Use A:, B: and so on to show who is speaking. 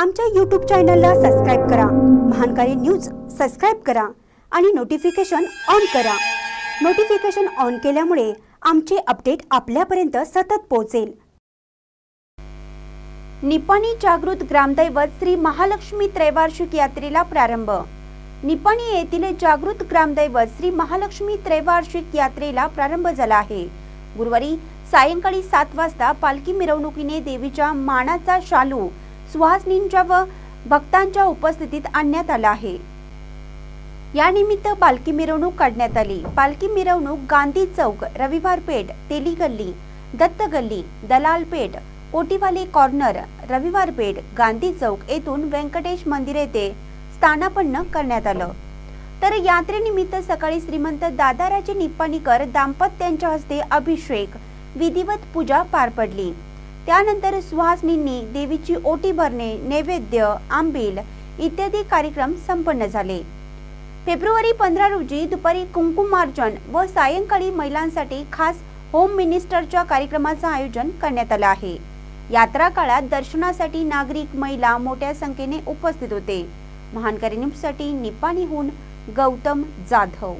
A: आमच्या यूट्यूब चॅनलला सबस्क्राईब करा. महानकारी न्यूज सबस्क्राईब करा आणि नोटिफिकेशन ऑन करा. नोटिफिकेशन ऑन केल्यामुळे आमचे अपडेट आपल्यापर्यंत सतत पोहोचेल. निपाणी जागृत ग्रामदैवत श्री महालक्ष्मी त्रैवार्षिक यात्रेला प्रारंभ. निपाणी येथील जागृत ग्रामदैवत श्री महालक्ष्मी त्रैवार्षिक यात्रेला प्रारंभ झाला आहे. गुरुवारी सायंकाळी सात वाजता पालखी मिरवणुकीने देवीच्या मानाचा शालू सुहासनींच्या व भक्तांच्या उपस्थितीत आणण्यात आला आहे. यानिमित्त पालखी मिरवणूक काढण्यात आली. पालखी मिरवणूक गांधी चौक रविवार पेठ तेली गल्ली दत्त गल्ली दलाल पेठ कोटीवाले कॉर्नर रविवार पेठ गांधी चौक येथून व्यंकटेश मंदिर येथे स्थानापन्न करण्यात आलं. तर यात्रेनिमित्त सकाळी श्रीमंत दादाराजे निप्पाणीकर दाम्पत्यांच्या हस्ते अभिषेक विधिवत पूजा पार पडली. त्यानंतर सुहासनींनी देवीची ओटी भरणे नैवेद्य आंबील इत्यादी कार्यक्रम संपन्न झाले. फेब्रुवारी पंधरा रोजी दुपारी कुंकुमार्चन व सायंकाळी महिलांसाठी खास होम मिनिस्टरच्या कार्यक्रमाचं आयोजन करण्यात आलं आहे. यात्रा काळात दर्शनासाठी नागरिक महिला मोठ्या संख्येने उपस्थित होते. महानकरी न्यूजसाठी निपाणीहून गौतम जाधव.